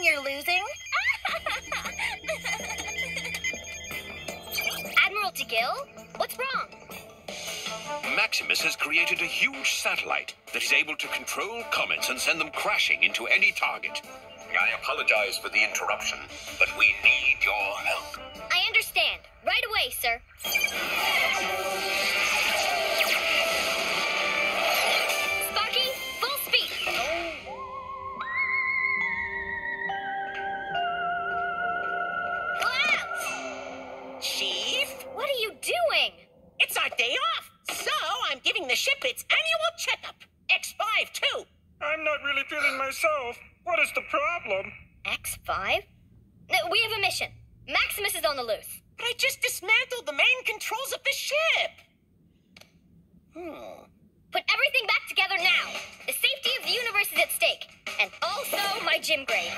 when you're losing? Admiral DeGill, what's wrong? Maximus has created a huge satellite that is able to control comets and send them crashing into any target. I apologize for the interruption, but we need your help. I understand. Right away, sir. What are you doing? it's our day off, so I'm giving the ship its annual checkup. X5 too. I'm not really feeling myself. What is the problem? X5? No, we have a mission. Maximus is on the loose. But I just dismantled the main controls of the ship. Hmm. Put everything back together now. The safety of the universe is at stake. And also my gym grade.